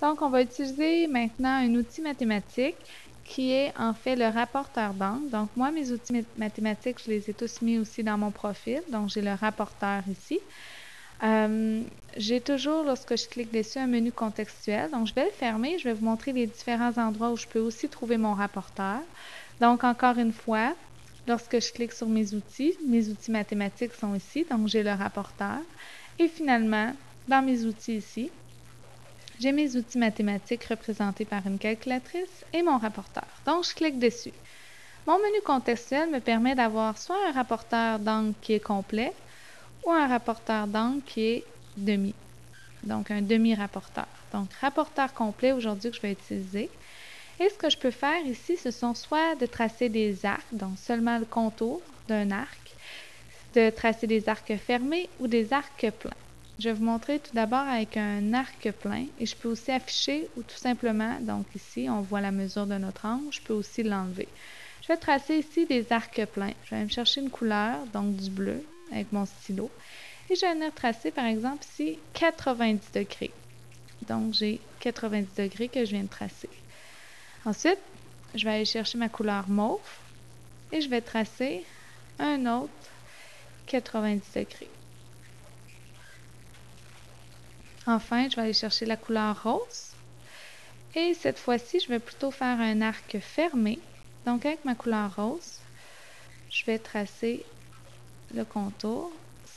Donc, on va utiliser maintenant un outil mathématique qui est en fait le rapporteur d'angle. Donc, moi, mes outils mathématiques, je les ai tous mis aussi dans mon profil. Donc, j'ai le rapporteur ici. Euh, j'ai toujours, lorsque je clique dessus, un menu contextuel. Donc, je vais le fermer. Je vais vous montrer les différents endroits où je peux aussi trouver mon rapporteur. Donc, encore une fois, lorsque je clique sur mes outils, mes outils mathématiques sont ici. Donc, j'ai le rapporteur. Et finalement, dans mes outils ici, j'ai mes outils mathématiques représentés par une calculatrice et mon rapporteur. Donc, je clique dessus. Mon menu contextuel me permet d'avoir soit un rapporteur d'angle qui est complet ou un rapporteur d'angle qui est demi. Donc, un demi-rapporteur. Donc, rapporteur complet aujourd'hui que je vais utiliser. Et ce que je peux faire ici, ce sont soit de tracer des arcs, donc seulement le contour d'un arc, de tracer des arcs fermés ou des arcs pleins. Je vais vous montrer tout d'abord avec un arc plein et je peux aussi afficher ou tout simplement, donc ici, on voit la mesure de notre angle, je peux aussi l'enlever. Je vais tracer ici des arcs pleins. Je vais me chercher une couleur, donc du bleu, avec mon stylo. Et je vais venir tracer, par exemple, ici, 90 degrés. Donc, j'ai 90 degrés que je viens de tracer. Ensuite, je vais aller chercher ma couleur mauve et je vais tracer un autre 90 degrés. Enfin, je vais aller chercher la couleur rose. Et cette fois-ci, je vais plutôt faire un arc fermé. Donc, avec ma couleur rose, je vais tracer le contour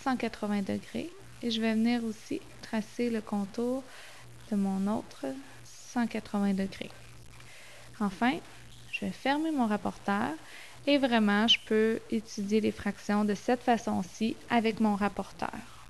180 degrés. Et je vais venir aussi tracer le contour de mon autre 180 degrés. Enfin, je vais fermer mon rapporteur et vraiment, je peux étudier les fractions de cette façon-ci avec mon rapporteur.